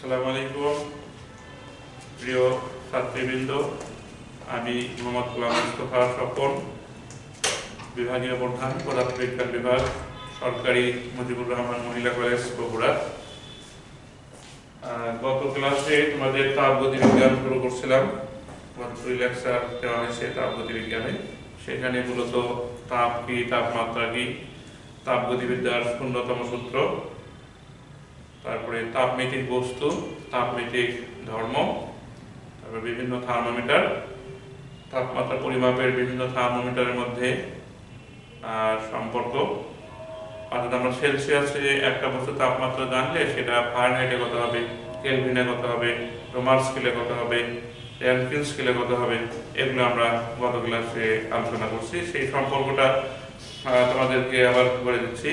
আসসালামু আলাইকুম। প্রিয় ছাত্রীবৃন্দ, আমি মোহাম্মদ গোলাম মুস্তফা স্বপন, বিভাগীয় প্রধান, পদার্থবিজ্ঞান বিভাগ, সরকারি মুজিবুর রহমান মহিলা কলেজ, বগুড়া। গত ক্লাসে তোমাদের তাপগতি বিজ্ঞান শুরু করছিলাম। দুই লেকচার দেওয়া হয়েছে তাপগতি বিজ্ঞানে। সেখানে মূলত তাপ কি, তাপমাত্রা কি তাপগতিবিদ্যার শূন্যতম সূত্র। তারপরে তাপমেটিক বস্তু তাপমেটিক ধর্ম, তারপরে বিভিন্ন থার্মোমিটার, তাপমাত্রা পরিমাপের বিভিন্ন থার্মোমিটারের মধ্যে সম্পর্ক। অর্থাৎ আমরা সেলসিয়াসে একটা বস্তু তাপমাত্রা জানলে সেটা ফারেনহাইটে কত হবে কেলভিনে কত হবে রোমার স্কেলে কত হবে র্যাঙ্কিন স্কেলে কত হবে, এগুলো আমরা গত ক্লাসে আলোচনা করছি। সেই সম্পর্কটা তোমাদেরকে আবার করে দিচ্ছি।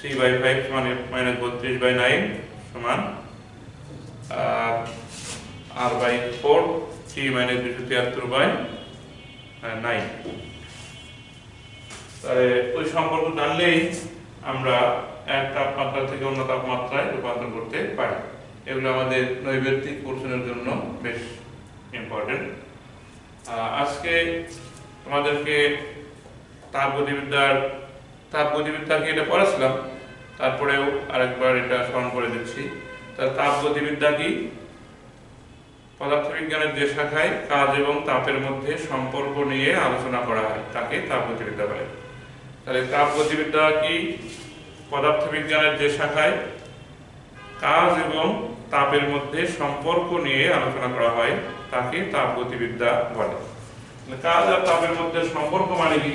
সি বাই ফাইভ সমান মাইনাস বত্রিশ বাই নাইন সমান আর বাই ফোর টি মাইনাস দুশো তিয়াত্তর বাই নাইন তাহলে ওই সম্পর্ক জানলেই আমরা এক তাপমাত্রা থেকে অন্য তাপমাত্রায় রূপান্তর করতে পারি। এগুলো আমাদের নৈবেদ্যিক পোর্শনের জন্য বেশ ইম্পর্টেন্ট আজকে তোমাদেরকে তাপগতিবিদ্যার তাপগতিবিদ্যাকে এটা পড়াছিলাম? তারপরেও আরেকবার এটা স্মরণ করে দিচ্ছি। তাপ তাপগতিবিদ্যা কি? পদার্থবিজ্ঞানের যে শাখায় কাজ এবং তাপের মধ্যে সম্পর্ক নিয়ে আলোচনা করা হয়, তাকে তাপগতিবিদ্যা বলে। তাহলে তাপগতিবিদ্যা কি? পদার্থবিজ্ঞানের যে শাখায় কাজ এবং তাপের মধ্যে সম্পর্ক নিয়ে আলোচনা করা হয়, তাকে তাপগতিবিদ্যা বলে। তাহলে কাজ আর তাপের মধ্যে সম্পর্ক মানে কি?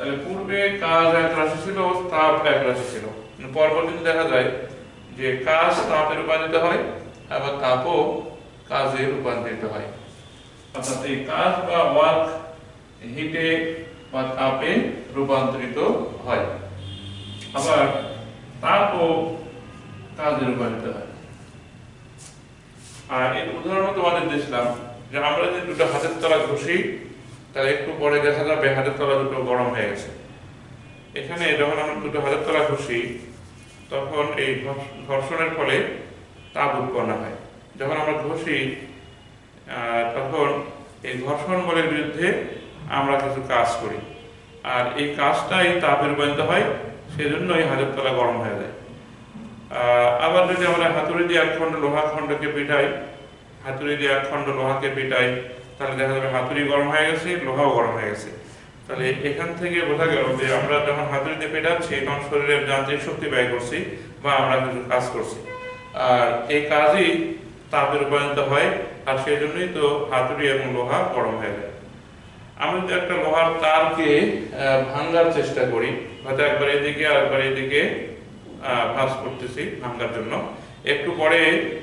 তাহলে পূর্বে কাজ এক রাশি ছিল তাপ এক রাশি ছিল। কিন্তু পরবর্তীতে দেখা যায় যে কাজ তাপে রূপান্তরিত হয়, আবার তাপও কাজে রূপান্তরিত হয়। অর্থাৎ এই কাজ বা ওয়ার্ক হিটে বা তাপে রূপান্তরিত হয়। আবার কাজে রূপান্তরিত হয়। আর এর উদাহরণ তোমাদের দিয়েছিলাম যে আমরা যে দুটো হাতের তলা ঘষি তাহলে একটু পরে দেখা যাবে হাতের তলা দুটো গরম হয়ে গেছে। এখানে যখন আমরা দুটো হাতের তলা তখন এই ঘর্ষণের ফলে তাপ উৎপন্ন হয়। যখন আমরা ঘষি তখন এই ঘর্ষণ বলের বিরুদ্ধে আমরা কিছু কাজ করি। আর এই কাজটাই তাপে রূপান্তরিত হয়, সেজন্যই হাতের তলা গরম হয়ে যায়। আবার যদি আমরা হাতুড়ি দিয়ে এক খণ্ড লোহা খণ্ডকে পিটাই, হাতুড়ি দিয়ে এক খণ্ড লোহাকে পিটাই তাহলে দেখা যাবে হাতুড়ি গরম হয়ে গেছে, লোহাও গরম হয়ে গেছে। তাহলে এখান থেকে বোঝা গেল যে আমরা যখন হাতুড়ি দিয়ে পেটাচ্ছি, তখন শরীরের যান্ত্রিক শক্তি ব্যয় করছি বা আমরা কিছু কাজ করছি। আর এই কাজই তাপে রূপান্তরিত হয়, আর সেই জন্যই তো হাতুড়ি এবং লোহা গরম হয়ে যায়। আমি যদি একটা লোহার তারকে ভাঙার চেষ্টা করি, হয়তো একবার এদিকে আর একবার এদিকে ভাঁজ করতেছি ভাঙ্গার জন্য। একটু পরে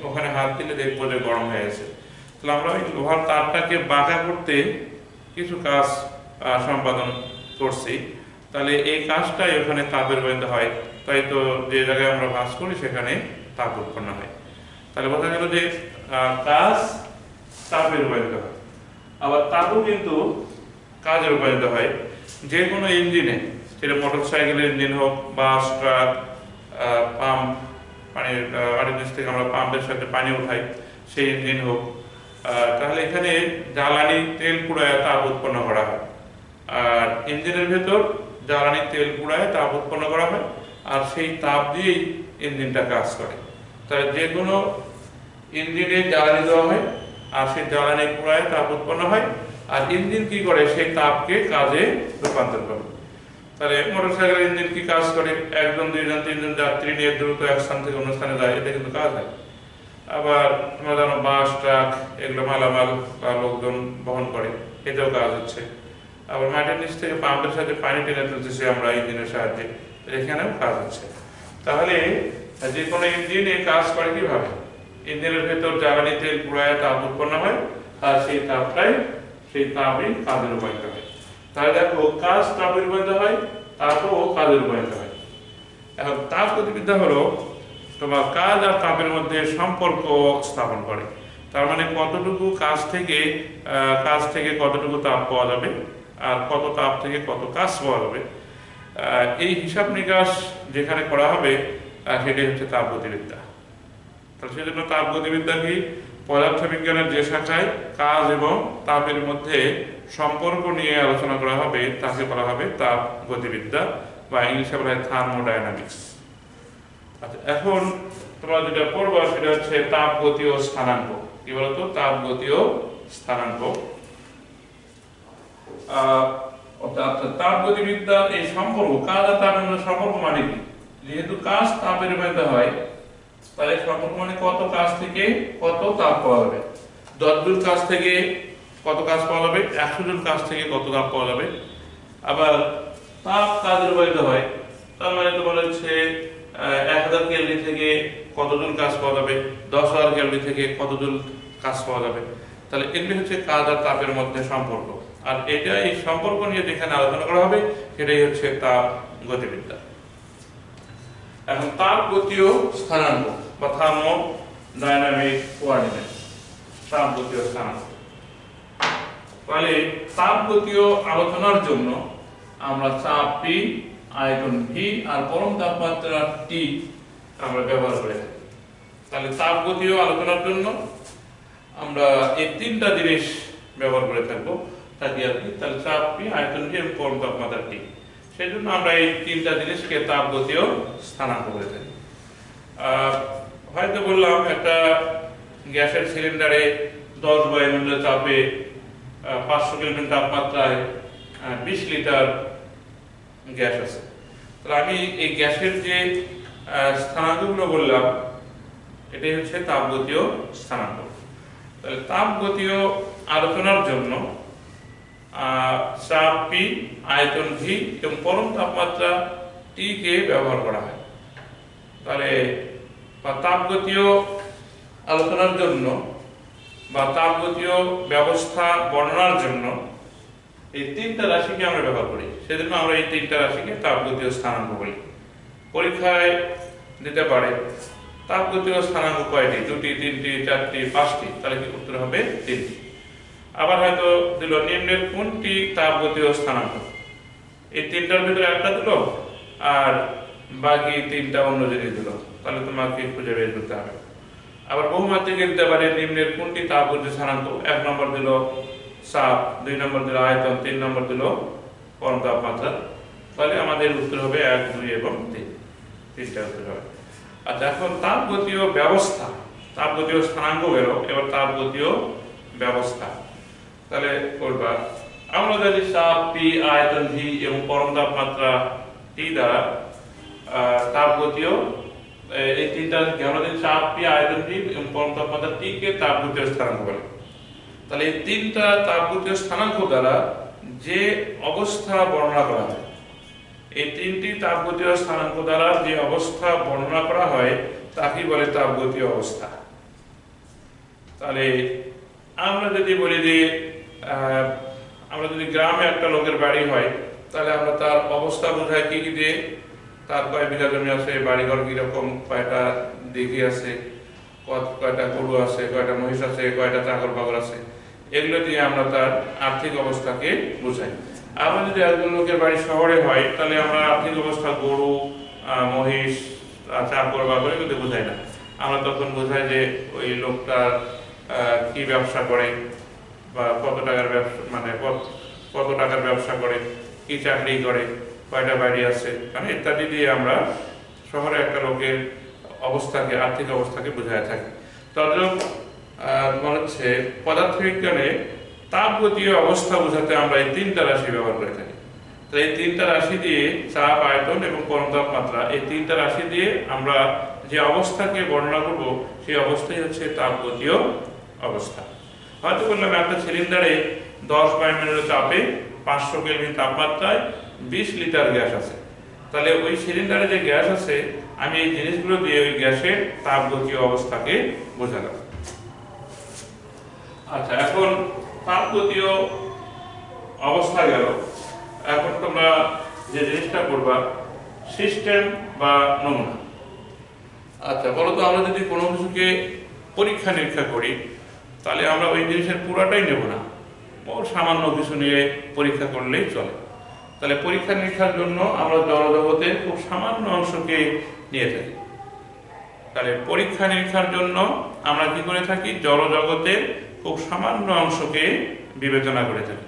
ওখানে হাত দিলে দেখব যে গরম হয়ে গেছে। তাহলে আমরা ওই লোহার তারটাকে বাঁকা করতে কিছু কাজ সম্পাদন করছি। তাহলে এই কাজটাই ওখানে তাপের বৈধ হয়। তাই তো যে জায়গায় আমরা ভাঁজ করি সেখানে তাপ উৎপন্ন হয়। তাহলে বোঝা গেল যে কাজ তাপে রূপায়িত হয়। আবার তাপও কিন্তু কাজে রূপায়িত হয়। যে কোনো ইঞ্জিনে সেটা মোটর সাইকেলের ইঞ্জিন হোক বাস ট্রাক পাম্প পানির আহ, নিচ থেকে আমরা পাম্পের সাথে পানি উঠাই সেই ইঞ্জিন হোক তাহলে এখানে জ্বালানি তেল পুড়ায় তাপ উৎপন্ন করা হয়। আর ইঞ্জিনের ভেতর জ্বালানি তেল পুড়ায় তাপ উৎপন্ন করা হয়, আর সেই তাপ দিয়েই ইঞ্জিনটা কাজ করে। তাই যে কোনো ইঞ্জিনে জ্বালানি দেওয়া হয়, আর সেই জ্বালানি পুড়ায় তাপ উৎপন্ন হয়, আর ইঞ্জিন কি করে? সেই তাপকে কাজে রূপান্তর করে। তাহলে মোটর মোটরসাইকেল ইঞ্জিন কি কাজ করে? একজন, দুইজন, তিনজন যাত্রী নিয়ে দ্রুত এক স্থান থেকে অন্য স্থানে যায়, এটা কিন্তু কাজ হয়। আবার তোমরা জানো বাস ট্রাক, এগুলো মালামাল বা লোকজন বহন করে। এটাও কাজ হচ্ছে। আবার মাটির নিচ থেকে পাম্পের সাথে পানি টেনে তুলতেছি আমরা ইঞ্জিনের সাহায্যে। এখানেও কাজ হচ্ছে। তাহলে যে কোনো ইঞ্জিনে কাজ করে কীভাবে? ইঞ্জিনের ভেতর জ্বালানি তেল পুরায় তাপ উৎপন্ন হয় আর সেই তাপটাই সেই তাপই কাজে রূপায়িত হয়। তাহলে দেখো, কাজ তাপে রূপায়িত হয়, তাপও কাজে রূপায়িত হয়। এখন তাপ গতিবিদ্যা হলো তোমার কাজ আর তাপের মধ্যে সম্পর্ক স্থাপন করে। তার মানে কতটুকু কাজ থেকে কাজ থেকে কতটুকু তাপ পাওয়া যাবে আর কত তাপ থেকে কত কাজ পাওয়া যাবে এই হিসাব নিকাশ যেখানে করা হবে সেটাই হচ্ছে তাপ গতিবিদ্যা। তাহলে সেজন্য তাপ গতিবিদ্যা কি? পদার্থবিজ্ঞানের যে শাখায় কাজ এবং তাপের মধ্যে সম্পর্ক নিয়ে আলোচনা করা হবে, তাকে বলা হবে তাপ গতিবিদ্যা বা ইংলিশে বলা হয় থার্মোডাইনামিক্স। আচ্ছা এখন তোমরা যেটা পড়বা সেটা হচ্ছে তাপ, গতি ও স্থানাঙ্ক। কি বলতো? তাপ, গতি ও স্থানাঙ্ক। তাপ এই সম্পর্ক মধ্যে সম্পর্ক মানে কি? যেহেতু কাজ তাপের মধ্যে হয়, তাহলে সম্পর্ক মানে কত কাজ থেকে কত তাপ পাওয়া যাবে? দশ জুল কাজ থেকে কত কাজ পাওয়া যাবে? একশো জুল কাজ থেকে কত তাপ পাওয়া যাবে? আবার তাপ কাজের বাইরে হয়? তার মানে তোমার হচ্ছে এক হাজার ক্যালরি থেকে কাজ পাওয়া যাবে? দশ হাজার ক্যালরি থেকে কাজ পাওয়া যাবে? তাহলে হচ্ছে কাজ আর তাপের মধ্যে সম্পর্ক। আর এটা এই সম্পর্ক নিয়ে যেখানে আলোচনা করা হবে, সেটাই হচ্ছে তাপ গতিবিদ্যা। এখন তাপ স্থানাঙ্ক বা থার্মো ডাইনামিক তাপ স্থানাঙ্ক। তাহলে তাপ আলোচনার জন্য আমরা চাপ পি আয়তন ভি আর পরম তাপমাত্রা টি আমরা ব্যবহার করে থাকি। তাহলে গতীয় আলোচনার জন্য আমরা এই তিনটা জিনিস ব্যবহার করে থাকব থাকি আর কি। তাহলে চাপ পি আয়তন ভি এবং পরম তাপমাত্রা টি। সেই জন্য আমরা এই তিনটা জিনিসকে তাপ গতীয় স্থানাঙ্ক করে থাকি। হয়তো বললাম একটা গ্যাসের সিলিন্ডারে দশ বায়ুমণ্ডল চাপে পাঁচশো কেলভিন তাপমাত্রায় বিশ লিটার গ্যাস আছে। আমি এই গ্যাসের যে স্থানাঙ্কগুলো বললাম, এটাই হচ্ছে তাপগতীয় স্থানাঙ্ক। তাহলে তাপগতীয় আলোচনার জন্য চাপ পি আয়তন ভি এবং পরম তাপমাত্রা টি কে ব্যবহার করা হয়। তাহলে তাপগতীয় আলোচনার জন্য বা তাপগতীয় ব্যবস্থা বর্ণনার জন্য এই তিনটা রাশিকে আমরা ব্যবহার করি। সেজন্য আমরা এই তিনটা রাশিকে তাপগতীয় স্থানাঙ্ক বলি। পরীক্ষায় দিতে পারে তাপগতীয় স্থানাঙ্ক কয়টি? দুটি, তিনটি, চারটি, পাঁচটি। তাহলে কি উত্তর হবে তিনটি। আবার হয়তো দিল, নিম্নের কোনটি তাপগতীয় স্থানাঙ্ক? এই তিনটার ভিতরে একটা দিল আর বাকি তিনটা অন্য জিনিস দিল, তাহলে তোমাকে খুঁজে বের করতে হবে। আবার বহুমাত্রিকে দিতে পারে নিম্নের কোনটি তাপগতীয় স্থানাঙ্ক? এক নম্বর দিল চাপ দুই নম্বর দিল আয়তন, তিন নম্বর দিল পরম তাপমাত্রা। তাহলে আমাদের উত্তর হবে এক, দুই এবং তিন। তিনটা উত্তর হবে। আচ্ছা এখন তাপগতীয় ব্যবস্থা, তাপগতীয় স্থানাঙ্ক গেল এবার তাপগতীয় ব্যবস্থা। তাহলে করবা আমরা জানি চাপ পি, আয়তন, ভি এবং পরম তাপমাত্রা, টি দ্বারা তাপগতীয় এই তিনটা জানি চাপ পি, আয়তন, ভি এবং পরম তাপমাত্রা, টি কে তাপগতীয় স্থানাঙ্ক বলে। তাহলে এই তিনটা তাপগতীয় স্থানাঙ্ক দ্বারা যে অবস্থা বর্ণনা করা হয়, এই তিনটি তাপগতীয় স্থানাঙ্ক দ্বারা যে অবস্থা বর্ণনা করা হয়, তাকেই বলে তাপগতীয় অবস্থা। তাহলে আমরা যদি বলি যে আমরা যদি গ্রামে একটা লোকের বাড়ি হয়, তাহলে আমরা তার অবস্থা বোঝাই কি কি দিয়ে? তার কয় বিঘা জমি আছে, বাড়িঘর কীরকম, কয়টা দিঘি আছে কয়টা গরু আছে, কয়টা মহিষ আছে, কয়টা চাকর বাগর আছে। এগুলো দিয়ে আমরা তার আর্থিক অবস্থাকে বুঝাই। আবার যদি একজন লোকের বাড়ি শহরে হয় তাহলে আমরা আর্থিক অবস্থা গরু মহিষ চাকর বাকর এগুলো বুঝাই না। আমরা তখন বোঝাই যে ওই লোকটা আহ, কি ব্যবসা করে বা কত টাকার ব্যবসা মানে কত- টাকার ব্যবসা করে কি চাকরি করে কয়টা বাড়ি আছে মানে ইত্যাদি দিয়ে আমরা শহরে একটা লোকের অবস্থাকে আর্থিক অবস্থাকে বোঝায় থাকি। তদ্রূপ হচ্ছে পদার্থবিজ্ঞানে তাপগতীয় অবস্থা বোঝাতে আমরা এই তিনটা রাশি ব্যবহার করে থাকি। তো এই তিনটা রাশি দিয়ে চাপ, আয়তন এবং পরম তাপমাত্রা, এই তিনটা রাশি দিয়ে আমরা যে অবস্থাকে বর্ণনা করব, সেই অবস্থাই হচ্ছে তাপগতীয় অবস্থা। হয়তো বললাম একটা সিলিন্ডারে দশ বায়ুমণ্ডল চাপে পাঁচশো কেলভিন তাপমাত্রায় বিশ লিটার গ্যাস আছে। তাহলে ওই সিলিন্ডারে যে গ্যাস আছে, আমি এই জিনিসগুলো দিয়ে ওই গ্যাসের তাপগতীয় অবস্থাকে বোঝালাম। আচ্ছা এখন তাপগতীয় অবস্থা গেল। এখন তোমরা যে জিনিসটা করবা সিস্টেম বা নমুনা। আচ্ছা বলো তো আমরা যদি কোনো কিছুকে পরীক্ষা নিরীক্ষা করি, তাহলে আমরা ওই জিনিসের পুরাটাই নেব না। ও সামান্য কিছু নিয়ে পরীক্ষা করলেই চলে। তাহলে পরীক্ষা নিরীক্ষার জন্য আমরা জড়জগতের খুব সামান্য অংশকে নিয়ে থাকি। তাহলে পরীক্ষা নিরীক্ষার জন্য আমরা কি করে থাকি? জড় জগতের খুব সামান্য অংশকে বিবেচনা করে থাকি।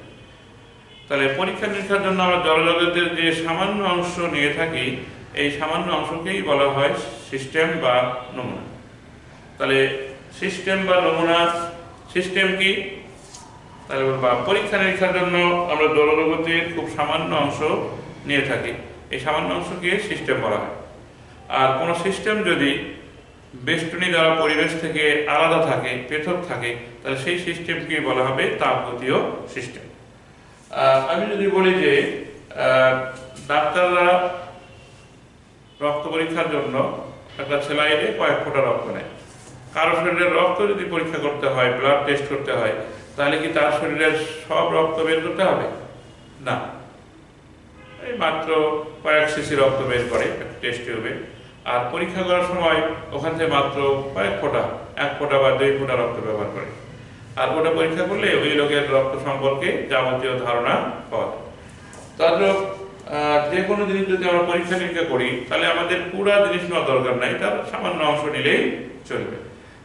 তাহলে পরীক্ষা নিরীক্ষার জন্য আমরা জড় জগতের যে সামান্য অংশ নিয়ে থাকি, এই সামান্য অংশকেই বলা হয় সিস্টেম বা নমুনা। তাহলে সিস্টেম বা নমুনা সিস্টেম কি? তাহলে বা পরীক্ষা নিরীক্ষার জন্য আমরা জড় জগতের খুব সামান্য অংশ নিয়ে থাকি। এই সামান্য অংশকে সিস্টেম বলা হয়। আর কোনো সিস্টেম যদি বেষ্টনী দ্বারা পরিবেশ থেকে আলাদা থাকে, পৃথক থাকে, তাহলে সেই সিস্টেমকে বলা হবে তাপগতীয় সিস্টেম আমি যদি বলি যে ডাক্তাররা রক্ত পরীক্ষার জন্য একটা ছেলাইলে কয়েক ফোঁটা রক্ত নেয়। কারও শরীরের রক্ত যদি পরীক্ষা করতে হয় ব্লাড টেস্ট করতে হয়, তাহলে কি তার শরীরের সব রক্ত বের করতে হবে? না। এই মাত্র কয়েক সিসি রক্ত বের করে টেস্ট টিউবে আর পরীক্ষা করার সময় ওখান থেকে মাত্র কয়েক ফোঁটা, এক ফোঁটা বা দুই ফোঁটা রক্ত ব্যবহার করে। আর ওটা পরীক্ষা করলে ওই রোগের রক্ত সম্পর্কে যাবতীয় ধারণা পাওয়া যায়। তারপর যে কোনো জিনিস যদি আমরা পরীক্ষা নিরীক্ষা করি, তাহলে আমাদের পুরো জিনিস নেওয়া দরকার নাই, তার সামান্য অংশ নিলেই চলবে।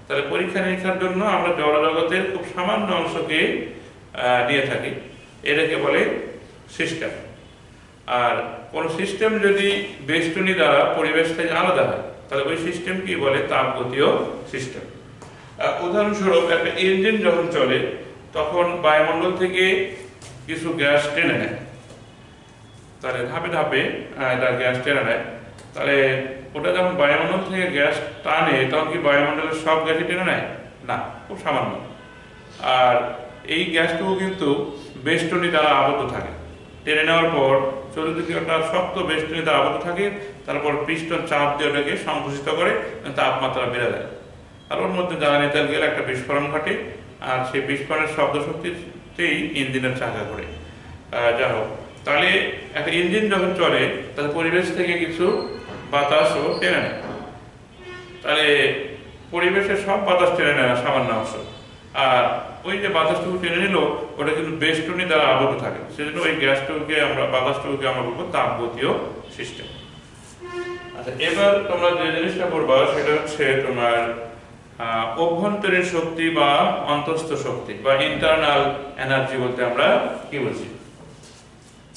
তাহলে পরীক্ষা নিরীক্ষার জন্য আমরা জড় জগতের খুব সামান্য অংশকে নিয়ে থাকি। এটাকে বলে সিস্টেম। আর কোন সিস্টেম যদি বেষ্টনী দ্বারা পরিবেশ থেকে আলাদা হয়, তাহলে ওই সিস্টেম কি বলে? তাপগতীয় সিস্টেম উদাহরণস্বরূপ একটা ইঞ্জিন যখন চলে, তখন বায়ুমণ্ডল থেকে কিছু গ্যাস টেনে নেয়। তাহলে ধাপে ধাপে এটা গ্যাস টেনে নেয়। তাহলে ওটা যখন বায়ুমণ্ডল থেকে গ্যাস টানে, তখন কি বায়ুমণ্ডলের সব গ্যাসই টেনে নেয়? না, খুব সামান্য। আর এই গ্যাসটুকু কিন্তু বেষ্টনী দ্বারা আবদ্ধ থাকে। টেনে নেওয়ার পর চতুর্দিকে একটা শক্ত আবদ্ধ থাকে, তারপর পিস্টন চাপ দিয়ে ওটাকে সংকুচিত করে, তাপমাত্রা বেড়ে যায়। আর ওর মধ্যে জ্বালানি তেল গেলে একটা বিস্ফোরণ ঘটে, আর সেই বিস্ফোরণের শব্দ শক্তিতেই ইঞ্জিনের চাকা যা হোক, তাহলে একটা ইঞ্জিন যখন চলে, তাহলে পরিবেশ থেকে কিছু বাতাসও টেনে নেয়। তাহলে পরিবেশের সব বাতাস টেনে নেয় সামান্য অংশ। আর ওই যে বাতাসটুকু টেনে নিল, ওটা কিন্তু বেষ্টনী দ্বারা আবদ্ধ থাকে। সেজন্য ওই গ্যাসটুকুকে আমরা বাতাসটুকুকে আমরা বলব তাপগতীয় সিস্টেম আচ্ছা এবার তোমরা যে জিনিসটা পড়বা, সেটা হচ্ছে তোমার অভ্যন্তরীণ শক্তি বা অন্তস্থ শক্তি বা ইন্টারনাল এনার্জি বলতে আমরা কি বলছি?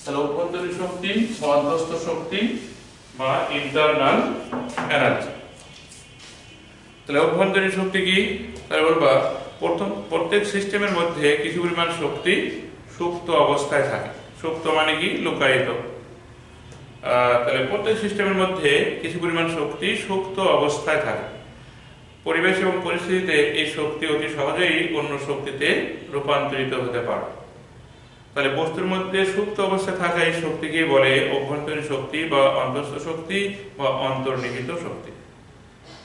তাহলে অভ্যন্তরীণ শক্তি বা অন্তস্থ শক্তি বা ইন্টারনাল এনার্জি তাহলে অভ্যন্তরীণ শক্তি কি? তাহলে বলবা প্রথম, প্রত্যেক সিস্টেমের মধ্যে কিছু পরিমাণ শক্তি সুপ্ত অবস্থায় থাকে। সুপ্ত মানে কি? লুকায়িত। তাহলে প্রত্যেক সিস্টেমের মধ্যে কিছু পরিমাণ শক্তি সুপ্ত অবস্থায় থাকে। পরিবেশ এবং পরিস্থিতিতে এই শক্তি অতি সহজেই অন্য শক্তিতে রূপান্তরিত হতে পারে। তাহলে বস্তুর মধ্যে সুপ্ত অবস্থায় থাকা এই শক্তিকে বলে অভ্যন্তরীণ শক্তি বা অন্তস্থ শক্তি বা অন্তর্নিহিত শক্তি।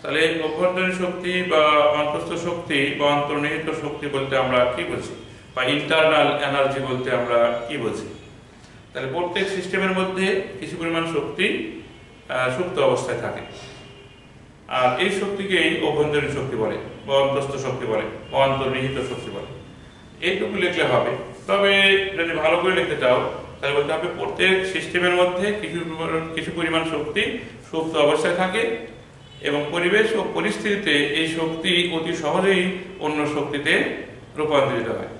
তাহলে অভ্যন্তরীণ শক্তি বা অন্তস্থ শক্তি বা অন্তর্নিহিত শক্তি বলতে আমরা কি বুঝি? বা ইন্টারনাল এনার্জি বলতে আমরা কি বুঝি? তাহলে প্রত্যেক সিস্টেমের মধ্যে কিছু পরিমাণ শক্তি সুপ্ত অবস্থায় থাকে। আর এই শক্তিকেই অভ্যন্তরীণ শক্তি বলে, বা অন্তস্থ শক্তি বলে, বা অন্তর্নিহিত শক্তি বলে। এইটুকু লিখলে হবে। তবে যদি ভালো করে লিখতে চাও, তাহলে বলতে হবে প্রত্যেক সিস্টেমের মধ্যে কিছু কিছু পরিমাণ শক্তি সুপ্ত অবস্থায় থাকে এবং পরিবেশ ও পরিস্থিতিতে এই শক্তি অতি সহজেই অন্য শক্তিতে রূপান্তরিত হয়।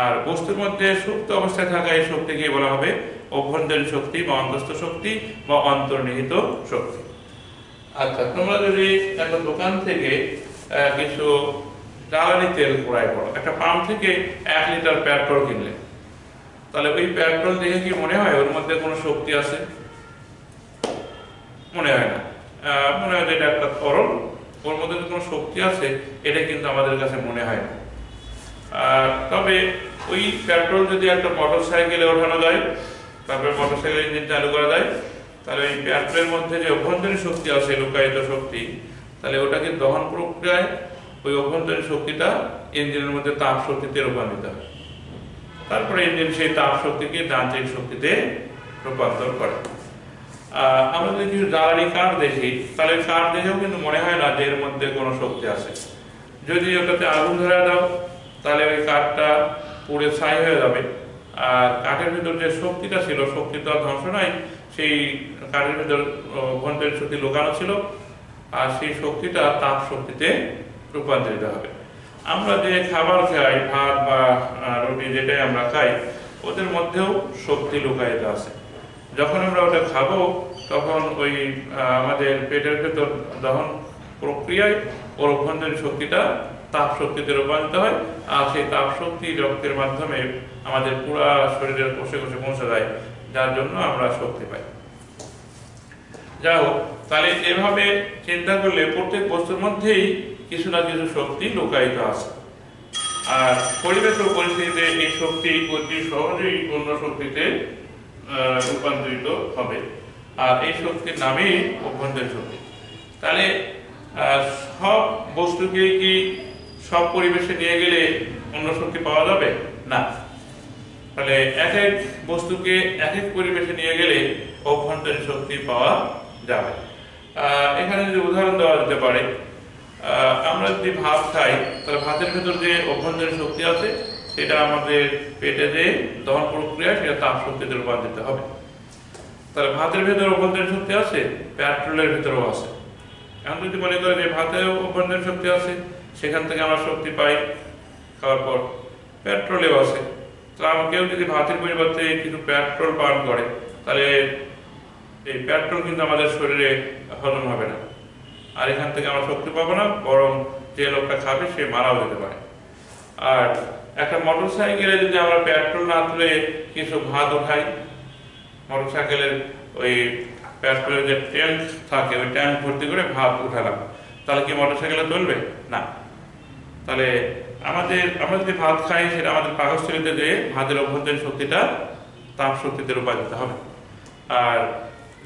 আর বস্তুর মধ্যে সুপ্ত অবস্থায় থাকা এই শক্তিকে বলা হবে অভ্যন্তরীণ শক্তি বা অন্তস্থ শক্তি বা অন্তর্নিহিত শক্তি। আচ্ছা তোমরা যদি একটা দোকান থেকে কিছু জ্বালানি তেল ক্রয় করো একটা পাম্প থেকে এক লিটার পেট্রোল কিনলে। তাহলে ওই পেট্রোল দেখে কি মনে হয় ওর মধ্যে কোনো শক্তি আছে? মনে হয় না। মনে হয় এটা একটা তরল, ওর মধ্যে কোনো শক্তি আছে, এটা কিন্তু আমাদের কাছে মনে হয় না। তবে ওই পেট্রোল যদি একটা মোটর সাইকেলে ওঠানো যায়, তারপরে মোটর সাইকেল ইঞ্জিন চালু করা যায়, তাহলে ওই পেট্রোলের মধ্যে যে অভ্যন্তরীণ শক্তি আছে, লুকায়িত শক্তি, তাহলে ওটাকে দহন প্রক্রিয়ায় ওই অভ্যন্তরীণ শক্তিটা ইঞ্জিনের মধ্যে তাপ শক্তিতে রূপান্তরিত হয়। তারপরে ইঞ্জিন সেই তাপ শক্তিকে যান্ত্রিক শক্তিতে রূপান্তর করে। আমরা যদি কিছু জ্বালানি কাঠ দেখি, তাহলে কাঠ দেখেও কিন্তু মনে হয় না যে এর মধ্যে কোনো শক্তি আছে। যদি ওটাতে আগুন ধরে দাও, তাহলে ওই কাঠটা পুড়ে ছাই হয়ে যাবে। আর কাঠের ভিতর যে শক্তিটা ছিল, শক্তি তো আর ধ্বংস নয়, সেই কাঠের ভিতর অভ্যন্তরীণ শক্তি লুকানো ছিল, আর সেই শক্তিটা তাপ শক্তিতে রূপান্তরিত হবে। আমরা যে খাবার খাই, ভাত বা রুটি যেটাই আমরা খাই, ওদের মধ্যেও শক্তি লুকায়িত আছে। যখন আমরা ওটা খাব, তখন ওই আমাদের পেটের ভেতর দহন প্রক্রিয়ায় ওর অভ্যন্তরীণ শক্তিটা তাপ শক্তিতে রূপান্তরিত হয় আর সেই তাপ শক্তি রক্তের মাধ্যমে আমাদের পুরা শরীরের কোষে কোষে পৌঁছে যায়, যার জন্য আমরা শক্তি পাই। যাই হোক, তাহলে এভাবে চিন্তা করলে প্রত্যেক বস্তুর মধ্যেই কিছু না কিছু শক্তি লুকায়িত আছে। আর পরিবেশ ও পরিস্থিতিতে এই শক্তি অতি সহজেই অন্য শক্তিতে রূপান্তরিত হবে। আর এই শক্তির নামই অভ্যন্তরীণ শক্তি। তাহলে সব বস্তুকে কি সব পরিবেশে নিয়ে গেলে অন্য শক্তি পাওয়া যাবে? না। তাহলে এক এক বস্তুকে এক এক পরিবেশে নিয়ে গেলে অভ্যন্তরীণ শক্তি পাওয়া যাবে। এখানে যদি উদাহরণ দেওয়া যেতে পারে আমরা যদি ভাত খাই, তাহলে ভাতের ভেতর যে অভ্যন্তরীণ শক্তি আছে সেটা আমাদের পেটে যে দহন প্রক্রিয়া, সেটা তাপ শক্তিতে রূপান্তরিত হবে। তাহলে ভাতের ভেতর অভ্যন্তরীণ শক্তি আছে, পেট্রোলের ভেতরেও আছে। এখন যদি মনে করে যে ভাতেও অভ্যন্তরীণ শক্তি আছে, সেখান থেকে আমরা শক্তি পাই খাওয়ার পর। পেট্রোলেও আছে। আমরা কেউ যদি ভাতের পরিবর্তে কিছু পেট্রোল পান করে, তাহলে এই পেট্রোল কিন্তু আমাদের শরীরে হজম হবে না। আর এখান থেকে আমরা শক্তি পাবো না, বরং যে লোকটা খাবে, সে মারাও যেতে পারে। আর একটা মোটর সাইকেলে যদি আমরা পেট্রোল না তুলে কিছু ভাত উঠাই মোটর সাইকেলের ওই পেট্রোলের যে ট্যাঙ্ক থাকে, ওই ট্যাঙ্ক ভর্তি করে ভাত উঠালাম। তাহলে কি মোটর সাইকেলে চলবে? না। তাহলে আমাদের, আমরা যদি ভাত খাই, সেটা আমাদের পাকস্থলিতে যে ভাতের অভ্যন্তরীণ শক্তিটা, তাপ শক্তিতে রূপান্তরিত হবে। আর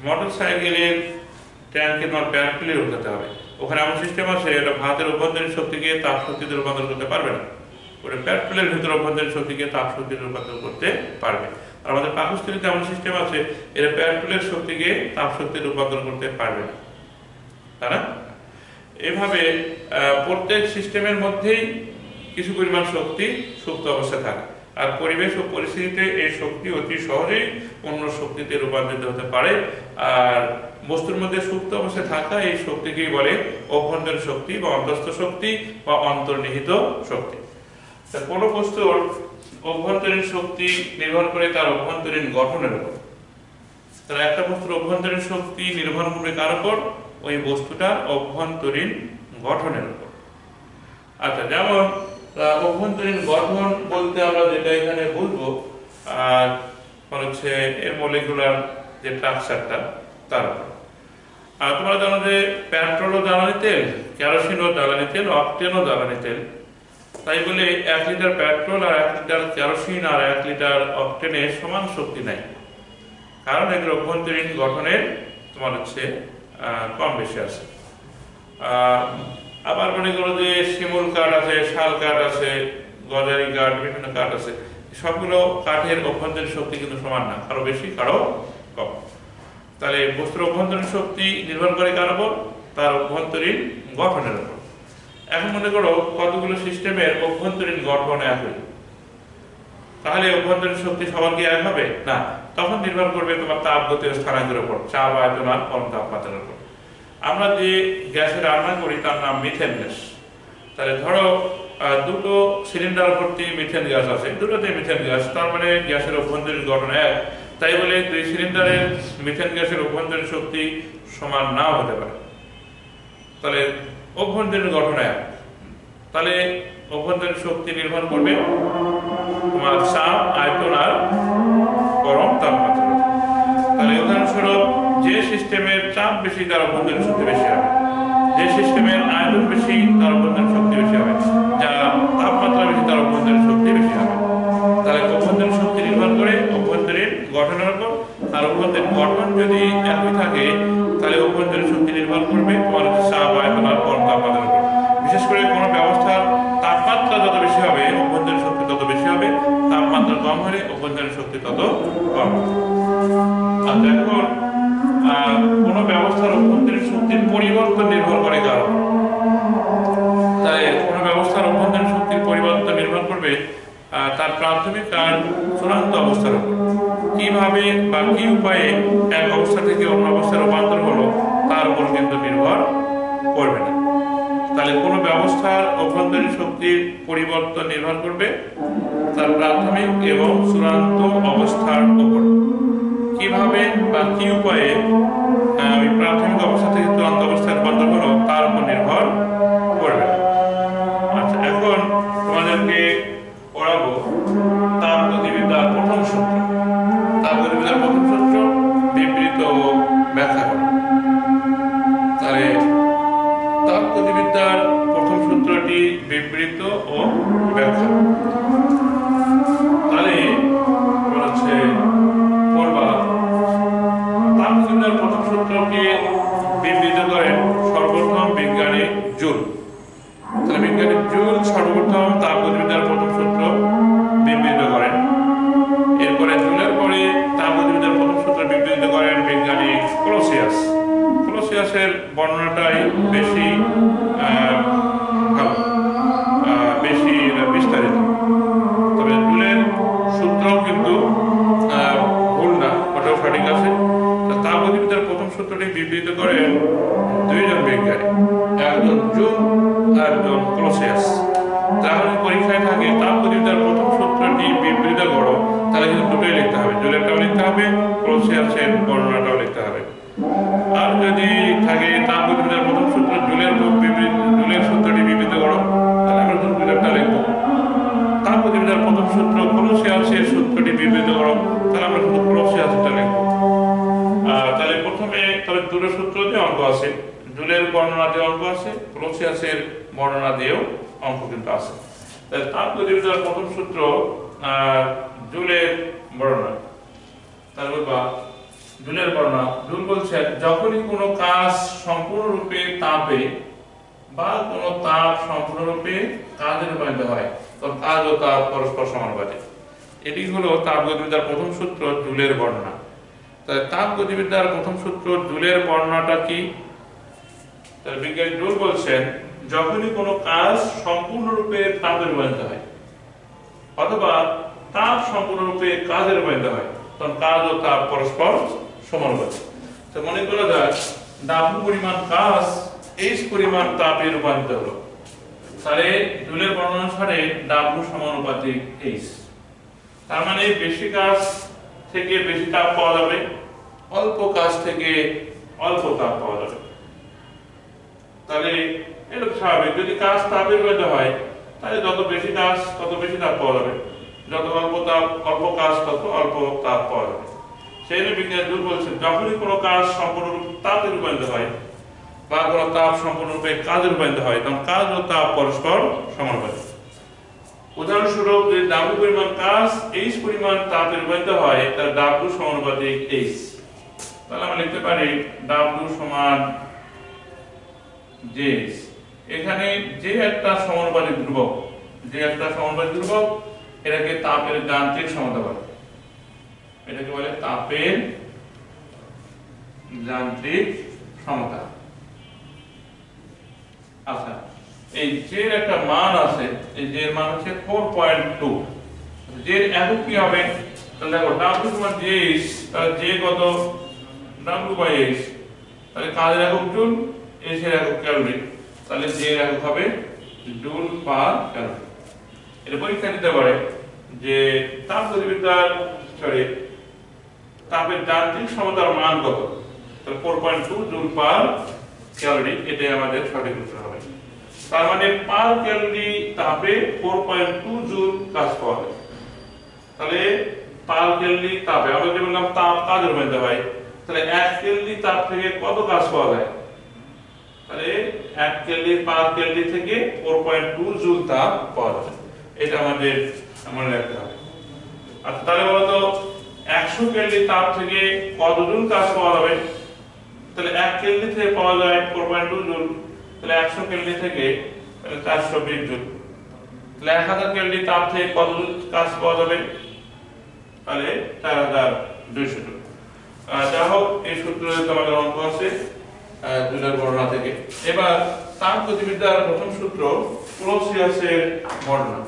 মোটর সাইকেলের ট্যাঙ্কে তোমার পেট্রোলে উঠাতে হবে। ওখানে এমন সিস্টেম আছে এটা ভাতের অভ্যন্তরীণ শক্তিকে তাপ শক্তিতে রূপান্তর করতে পারবে না। ওটা পেট্রোলের ভিতরে অভ্যন্তরীণ শক্তিকে তাপ শক্তিতে রূপান্তর করতে পারবে। আর আমাদের পাকস্থলিতে এমন সিস্টেম আছে এটা পেট্রোলের শক্তিকে তাপ শক্তিতে রূপান্তর করতে পারবে না। না? এভাবে প্রত্যেক সিস্টেমের মধ্যেই কিছু পরিমাণ শক্তি সুপ্ত অবস্থায় থাকে। আর পরিবেশ ও পরিস্থিতিতে এই শক্তি অতি সহজেই অন্য শক্তিতে রূপান্তরিত হতে পারে। আর বস্তুর মধ্যে সুপ্ত অবস্থায় থাকা এই শক্তিকেই বলে অভ্যন্তরীণ শক্তি বা অন্তস্থ শক্তি বা অন্তর্নিহিত শক্তি। তা কোনো বস্তুর অভ্যন্তরীণ শক্তি নির্ভর করে তার অভ্যন্তরীণ গঠনের উপর। তাহলে একটা বস্তুর অভ্যন্তরীণ শক্তি নির্ভর করবে কার উপর? ওই বস্তুটার অভ্যন্তরীণ গঠনের উপর। আচ্ছা যেমন অভ্যন্তরীণ গঠন বলতে আমরা যেটা এখানে বুঝব আর মানে হচ্ছে এর মলিকুলার যে স্ট্রাকচারটা তার উপর। আর তোমরা জানো যে পেট্রোল ও জ্বালানি তেল কেরোসিন ও জ্বালানি তেল অকটেন ও জ্বালানি তেল তাই বলে এক লিটার পেট্রোল আর এক লিটার কেরোসিন আর এক লিটার অকটেনে সমান শক্তি নাই। কারণ এগুলো অভ্যন্তরীণ গঠনের তোমার হচ্ছে কম বেশি আছে। আবার মনে করো যে শিমুল কাঠ আছে, শাল কাঠ আছে, গজারি কাঠ, বিভিন্ন কাঠ আছে, সবগুলো কাঠের অভ্যন্তরীণ শক্তি কিন্তু সমান না, কারও বেশি, কারও কম। তাহলে বস্তুর অভ্যন্তরীণ শক্তি নির্ভর করে কার তার অভ্যন্তরীণ গঠনের উপর। এখন মনে করো কতগুলো সিস্টেমের অভ্যন্তরীণ গঠন একই তাহলে অভ্যন্তরীণ শক্তি সবার কি এক হবে? না। তখন নির্ভর করবে তোমার তাপ গতি ও স্থানাঙ্কের উপর চাপ আয়তন আর কম তাপমাত্রার উপর। আমরা যে গ্যাসে রান্না করি তার নাম মিথেন গ্যাস তাহলে ধরো দুটো সিলিন্ডার ভর্তি মিথেন গ্যাস আছে। দুটোতে মিথেন গ্যাস, তার মানে গ্যাসের অভ্যন্তরীণ গঠন এক। তাই বলে দুই সিলিন্ডারের মিথেন গ্যাসের অভ্যন্তরীণ শক্তি সমান নাও হতে পারে। তাহলে অভ্যন্তরীণ ঘটনায় তাহলে অভ্যন্তরীণ শক্তি নির্ভর করবে তোমার চাপ, আয়তন আর গরম তাপমাত্রা। তাহলে উদাহরণস্বরূপ যে সিস্টেমের চাপ বেশি, তার অভ্যন্তরীণ শক্তি বেশি হবে। যে সিস্টেমের আয়তন বেশি, তার অভ্যন্তরীণ শক্তি বেশি হবে। তার প্রাথমিক এবং চূড়ান্ত অবস্থার উপর। কীভাবে বা কি উপায়ে জুলেরটাও লিখতে হবে ক্লোসিয়াসের বর্ণনাটাও লিখতে হবে। আর যদি থাকে তাপ গতিবিদ্যার প্রথম সূত্র, জুলের জুলের সূত্রটি বিবৃত করো, তাহলে আমরা শুধু জুলেরটা লিখব। তাপ গতিবিদ্যার প্রথম সূত্র সূত্রটি বিবৃত করো, তাহলে আমরা শুধু তাহলে প্রথমে তবে দুটো সূত্র দিয়ে অঙ্ক আছে। জুলের বর্ণনা দিয়ে অঙ্ক আছে ক্লোসিয়াসের বর্ণনা দিয়েও অঙ্ক কিন্তু আছে। তাহলে তাপ গতিবিদ্যার প্রথম সূত্র জুলের বর্ণনা। তারপর বা জুল বলছেন যখনই কোনো কাজ সম্পূর্ণরূপে তাপে বা কোনো তাপ সম্পূর্ণরূপে কাজে রূপান্তরিত হয়, তখন কাজ ও তাপ পরস্পর সমানুপাতিক এটি হলো তাপ গতিবিদ্যার প্রথম সূত্র জুলের বর্ণনা। তাহলে তাপ গতিবিদ্যার প্রথম সূত্র জুলের বর্ণনাটা কি? তাহলে বিজ্ঞানী জুল বলছেন, যখনই কোনো কাজ সম্পূর্ণরূপে তাপে রূপান্তরিত হয়, অথবা তাপ সম্পূর্ণরূপে কাজে রূপান্তরিত হয় তখন কাজ ও তাপ পরস্পর সমানুপাতিক তো মনে করা যাক ডাব্লু পরিমাণ কাজ, এইচ পরিমাণ তাপে রূপান্তরিত হলো। তাহলে জুলের বর্ণনা অনুসারে ডাব্লু সমানুপাতিক এইচ। তার মানে বেশি কাজ থেকে বেশি তাপ পাওয়া যাবে, অল্প কাজ থেকে অল্প তাপ পাওয়া যাবে। তাহলে এটা স্বাভাবিক, যদি কাজ তাপের মধ্যে হয়, তাহলে যত বেশি কাজ, তত বেশি তাপ পাওয়া যাবে। যত অল্প তাপ, অল্প কাজ তত অল্প তাপ পাওয়া সেই জন্য বিজ্ঞান দূর বলছেন যখনই কোনো কাজ সম্পূর্ণরূপে তাপে রূপান্তরিত হয় বা কোনো তাপ সম্পূর্ণরূপে কাজে রূপান্তরিত হয়, তখন কাজ ও তাপ পরস্পর সমানুপাতিক উদাহরণস্বরূপ যদি ডাব্লু পরিমাণ কাজ এইচ পরিমাণ তাপে রূপান্তরিত হয়, তাহলে ডাব্লু সমানুপাতিক এইচ তাহলে আমরা লিখতে পারি ডাব্লু সমান জে এখানে যে একটা সমানুপাতিক ধ্রুবক। যে একটা সমানুপাতিক ধ্রুবক এটাকে তাপের যান্ত্রিক সমতা বলে। এটাকে বলে তাপের যান্ত্রিক সমতা। আচ্ছা এই যে একটা মান আছে, এই যে মান হচ্ছে ফোর পয়েন্ট টু যে একক কি হবে? তাহলে দেখো ডাব্লিউ সমান এইচ তাহলে জে কত? ডাব্লিউ বাই এইচ তাহলে কাজের একক জুল? এর একক ক্যালোরি তাহলে জে এর একক হবে জুল পার ক্যালোরি এটা পরীক্ষা দিতে পারে যে তাপ গতিবিদ্যার তাপের যান্ত্রিক সমতার মান কত? তাহলে four point two joule per calorie, এটাই আমাদের সঠিক উত্তর হবে। তার মানে পার ক্যালোরি তাপে ফোর পয়েন্ট টু জুল কাজ যায় তাহলে পার ক্যালোরি তাপে, আমরা যে বললাম তাপ কাজের মধ্যে হয়, তাহলে এক ক্যালোরি তাপ থেকে কত কাজ পাওয়া যায়? তাহলে এক ক্যালোরি, পার ক্যালোরি থেকে ফোর পয়েন্ট টু জুল তাপ পাওয়া যাবে। এটা আমাদের মনে রাখতে হবে। আচ্ছা তাহলে বলতো, একশো ক্যালোরি তাপ থেকে কত জুল কাজ পাওয়া যাবে? তাহলে এক ক্যালোরি থেকে পাওয়া যায় ফোর পয়েন্ট টু জুল। তাহলে একশো ক্যালোরি থেকে চারশো বিশ জুল। তাহলে এক হাজার ক্যালোরি তাপ থেকে কত জুল কাজ পাওয়া যাবে? তাহলে চার হাজার দুইশো জুল। যা হোক, এই সূত্রে তোমাদের অঙ্ক আছে জুলের বর্ণনা থেকে। এবার তাপ গতিবিদ্যার প্রথম সূত্র ক্লোসিয়াসের বর্ণনা।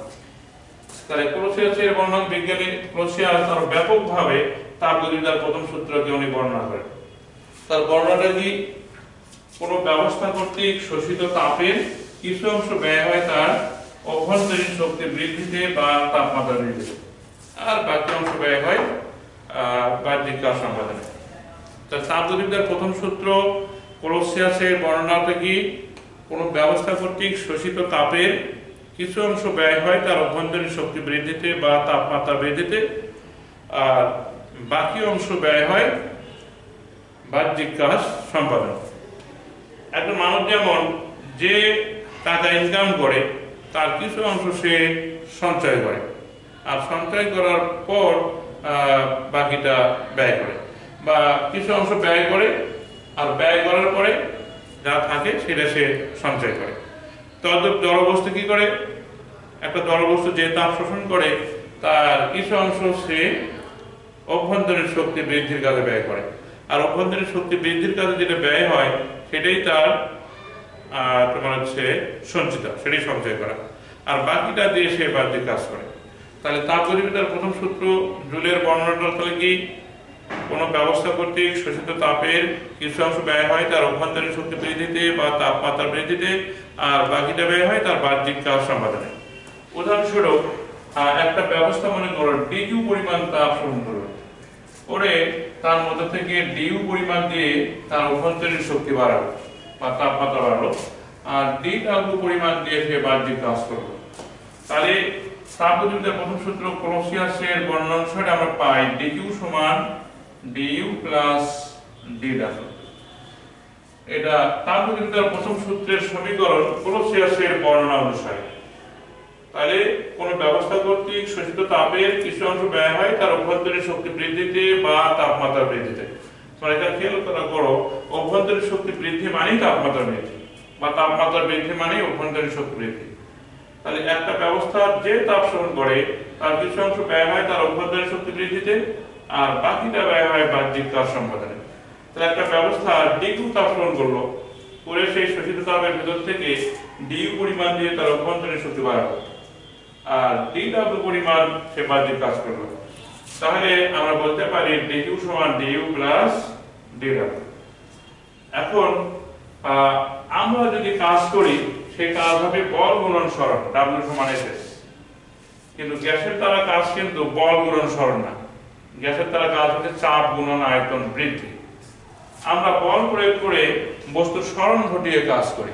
তাহলে ক্লোসিয়াসের বর্ণনা বিজ্ঞানী। ক্লোসিয়াস আরও ব্যাপকভাবে প্রথম সূত্রকে উনি বর্ণনা করেন। তার বর্ণনাটা কোনো ব্যবস্থা কর্তৃক শোষিত তাপের কিছু অংশ ব্যয় হয় তার অভ্যন্তরীণ শক্তি বৃদ্ধিতে বা তাপমাত্রা বৃদ্ধিতে। আর বাকি অংশ ব্যয় হয় বাহ্যিক কাজ সম্পাদনে। তা তাপগতিবিদ্যার প্রথম সূত্র কোলোসিয়াসের বর্ণনাতে কি? কোনো ব্যবস্থা কর্তৃক শোষিত তাপের কিছু অংশ ব্যয় হয় তার অভ্যন্তরীণ শক্তি বৃদ্ধিতে বা তাপমাত্রা বৃদ্ধিতে, আর বাকি অংশ ব্যয় হয় বাহ্যিক কাজ সম্পাদন। একজন মানুষ যেমন যে টাকা ইনকাম করে, তার কিছু অংশ সে সঞ্চয় করে। আর সঞ্চয় করার পর বাকিটা ব্যয় করে। বা কিছু অংশ ব্যয় করে, আর ব্যয় করার পরে যা থাকে সেটা সে সঞ্চয় করে। জড়বস্তু কি করে? একটা জড়বস্তু যে তাপ শোষণ করে, তার কিছু অংশ সে অভ্যন্তরীণ শক্তি বৃদ্ধির কাজে ব্যয় করে। আর অভ্যন্তরীণ শক্তি বৃদ্ধির কাজে যেটা ব্যয় হয়, সেটাই তার তোমার হচ্ছে সঞ্চিত, সেটাই সঞ্চয় করা। আর বাকিটা দিয়ে সে বাহ্যিক কাজ করে। তাহলে তাপ গতিবিদ্যার প্রথম সূত্র, জুলের বর্ণনাটা তাহলে কি? কোনো ব্যবস্থা কর্তৃক শোষিত তাপের কিছু অংশ ব্যয় হয়, তার অভ্যন্তরীণ শক্তি বৃদ্ধিতে বা তাপমাত্রা বৃদ্ধিতে, আর বাকিটা ব্যয় হয় তার বাহ্যিক কাজ সম্পাদনে। উদাহরণস্বরূপ একটা ব্যবস্থা মনে করো ডিকিউ পরিমাণ তাপ শোষণ করল করে তার মধ্যে থেকে ডিউ পরিমাণ দিয়ে তার অভ্যন্তরীণ শক্তি বাড়ালো, বা তাপমাত্রা বাড়ালো, আর ডি ডাব্লিউ পরিমাণ দিয়ে সে বাহ্যিক কাজ করল। তাহলে তাপগতিবিদ্যার প্রথম সূত্র ক্লোসিয়াসের বর্ণনা অনুসারে আমরা পাই ডিকিউ সমান ডিইউ প্লাস ডাব্লিউ এটা তাপগতিবিদ্যার প্রথম সূত্রের সমীকরণ ক্লোসিয়াসের বর্ণনা অনুসারে। তাহলে কোন ব্যবস্থা কর্তৃক শোষিত তাপের কিছু অংশ ব্যয় হয়, তার অভ্যন্তরীণ শক্তি বৃদ্ধিতে বা তাপমাত্রা বৃদ্ধিতে। তোমরা এটা খেয়াল করা করো, অভ্যন্তরীণ শক্তি বৃদ্ধি মানেই তাপমাত্রা বৃদ্ধি, বা তাপমাত্রা বৃদ্ধি মানেই অভ্যন্তরীণ শক্তি বৃদ্ধি। তাহলে একটা ব্যবস্থা যে তাপ শোষণ করে, তার কিছু অংশ ব্যয় হয়, তার অভ্যন্তরীণ শক্তি বৃদ্ধিতে আর বাকিটা ব্যয় হয় বাহ্যিক কাজ সম্পাদনে। তাহলে একটা ব্যবস্থা ডিকিউ তাপ শোষণ করল। করে সেই শোষিত তাপের ভিতর থেকে ডিউ পরিমাণ দিয়ে তার অভ্যন্তরীণ শক্তি বাড়াবো আর ডি ডাব্লিউ পরিমাণ সে বাহ্যিক কাজ করল। তাহলে আমরা বলতে পারি ডিকিউ সমান ডিইউ প্লাস ডি ডাব্লিউ এখন আমরা যদি কাজ করি সেই কাজ হবে বল গুণন সরণ ডাব্লিউ সমান এসএস কিন্তু গ্যাসের দ্বারা কাজ কিন্তু বল গুণন সরণ না। গ্যাসের দ্বারা কাজ হচ্ছে চাপ গুণন আয়তন বৃদ্ধি। আমরা বল প্রয়োগ করে বস্তুর স্মরণ ঘটিয়ে কাজ করি।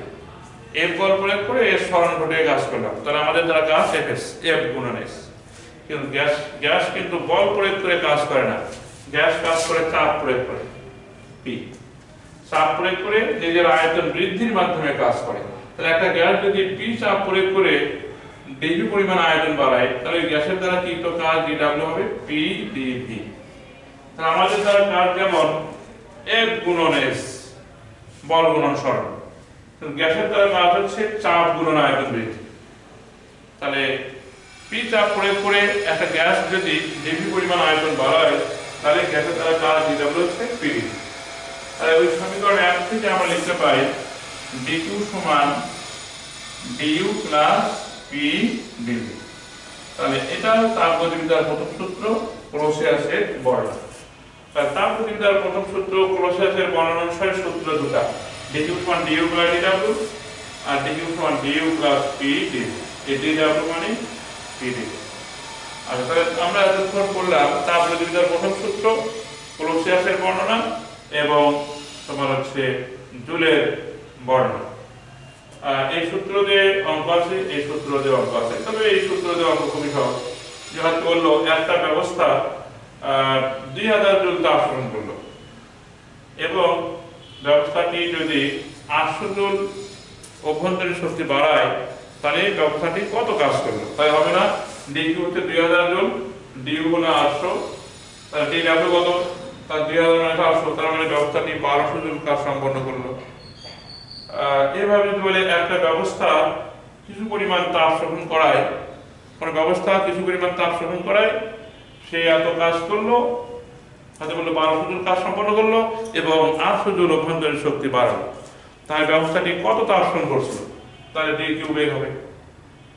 এফ বল প্রয়োগ করে এর স্মরণ ঘটিয়ে কাজ করলাম। তাহলে আমাদের দ্বারা কাজ এফ এস এফ গুণন এস কিন্তু গ্যাস গ্যাস কিন্তু বল প্রয়োগ করে কাজ করে না। গ্যাস কাজ করে চাপ প্রয়োগ করে পি চাপ প্রয়োগ করে নিজের আয়তন বৃদ্ধির মাধ্যমে কাজ করে। তাহলে একটা গ্যাস যদি পি চাপ প্রয়োগ করে ডিভি পরিমাণ আয়তন বাড়ায়, তাহলে গ্যাসের দ্বারা কি তো কাজ ডিডাব্লিউ হবে পি ডিভি তাহলে আমাদের দ্বারা কাজ যেমন এফ গুণন এস বল গুণন সরণ। গ্যাসের দ্বারা কাজ হচ্ছে চাপ গুণন আয়তন বৃদ্ধি। তাহলে পি চাপ প্রয়োগ করে একটা গ্যাস যদি ডিভি পরিমাণ আয়তন বাড়ায়, তাহলে গ্যাসের দ্বারা কাজ ডিডাব্লিউ হচ্ছে পি তাহলে ওই সমীকরণ এক থেকে আমরা লিখতে পারি ডিকিউ সমান ডিইউ প্লাস পি ডিভি তাহলে এটা তাপগতিবিদ্যার প্রথম সূত্র ক্লোসিয়াসের বর্ণনা। তাহলে তাপগতিবিদ্যার প্রথম সূত্র ক্লোসিয়াসের বর্ণনা অনুসারে সূত্র দুটা। ডিকিউ সমান ডিইউ প্লাস ডিডাব্লিউ আর ডিকিউ সমান ডিইউ প্লাস পি ডিভি এই ডিডাব্লিউ মানে পি ডিভি আচ্ছা তাহলে আমরা এতক্ষণ করলাম তাপগতিবিদ্যার প্রথম সূত্র ক্লোসিয়াসের বর্ণনা এবং তোমার হচ্ছে জুলের বর্ণনা। এই সূত্র দিয়ে অঙ্ক আছে, এই সূত্র দিয়ে অঙ্ক আছে। তবে এই সূত্র দিয়ে অঙ্ক খুবই সহজ। যে হয়তো বলল, একটা ব্যবস্থা দুই হাজার জুল শোষণ করল। এবং ব্যবস্থাটি যদি আটশো জুল অভ্যন্তরীণ শক্তি বাড়ায়, তাহলে এই ব্যবস্থাটি কত কাজ করল? তাই হবে না? ডিকিউ হচ্ছে দুই হাজার জুল ডিউ হলো আটশো। তাহলে ডি ডাব্লিউ কত? তার দুই হাজার আটশো। তার মানে ব্যবস্থাটি বারোশো জুল কাজ সম্পন্ন করল। এভাবে যদি বলে একটা ব্যবস্থা কিছু পরিমাণ তাপ শোষণ করায়, কোনো ব্যবস্থা কিছু পরিমাণ তাপ শোষণ করায়, সে এত কাজ করল, হয়তো বলল বারোশো জুল কাজ সম্পন্ন করল এবং আটশো জুল অভ্যন্তরীণ শক্তি বাড়ালো। তাহলে ব্যবস্থাটি কত তাপ শোষণ করছিল? তাহলে দিয়ে কিউ বেগ হবে।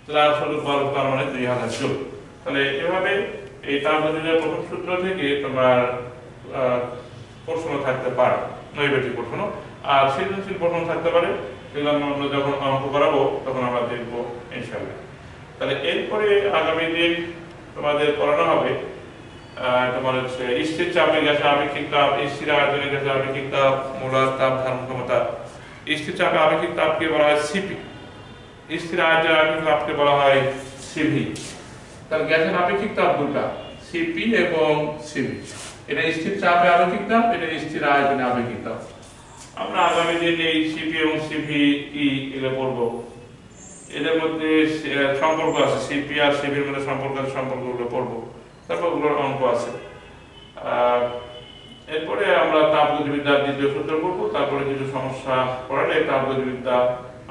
তাহলে আটশো জুল বারো তার মানে দুই হাজার জুল তাহলে এভাবে এই তাপগতির প্রথম সূত্র থেকে তোমার প্রশ্ন থাকতে পারে। নৈবেটিক প্রশ্ন। আর সৃজনশীল প্রশ্ন থাকতে পারে। সেগুলো যখন অঙ্ক করাবো, তখন আমরা দেখব ইনশাল্লাহ তাহলে এরপরে আগামী দিন তোমাদের পড়ানো হবে তোমার হচ্ছে স্থির চাপে গেছে আপেক্ষিক তাপ স্থির আয়তনে গেছে আপেক্ষিক তাপ মোলার তাপ, ধারণ ক্ষমতা। স্থির চাপে আপেক্ষিক তাপকে বলা হয় সিপি। স্থির আয়তনে আপেক্ষিক তাপকে বলা হয় সিভি। তাহলে গ্যাসের আপেক্ষিক তাপ দুটা, সিপি এবং সিভি। এটা স্থির চাপে আপেক্ষিক তাপ এটা স্থির আয়তনে আপেক্ষিক তাপ আমরা আগামী দিনে এই সিপি এবং সিভি কি এগুলো পড়ব। এদের মধ্যে সম্পর্ক আছে, সিপি আর সিভির মধ্যে সম্পর্ক আছে, সম্পর্কগুলো পড়ব। তারপর ওগুলোর অঙ্ক আছে। এরপরে আমরা তাপগতিবিদ্যার দ্বিতীয় সূত্র পড়ব, তারপরে কিছু সমস্যা পড়ালে তাপগতিবিদ্যা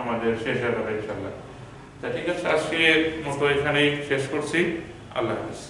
আমাদের শেষ হয়ে যাবে ইনশাল্লাহ তা ঠিক আছে আজকে মতো এখানেই শেষ করছি। আল্লাহ হাফিজ।